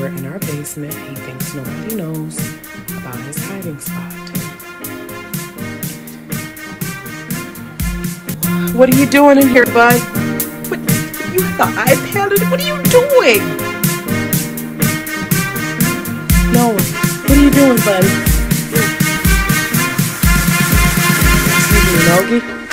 over in our basement. He thinks nobody knows about his hiding spot. What are you doing in here, bud? What, you have the iPad? What are you doing? No, what are you doing, bud? Excuse me, Nogi?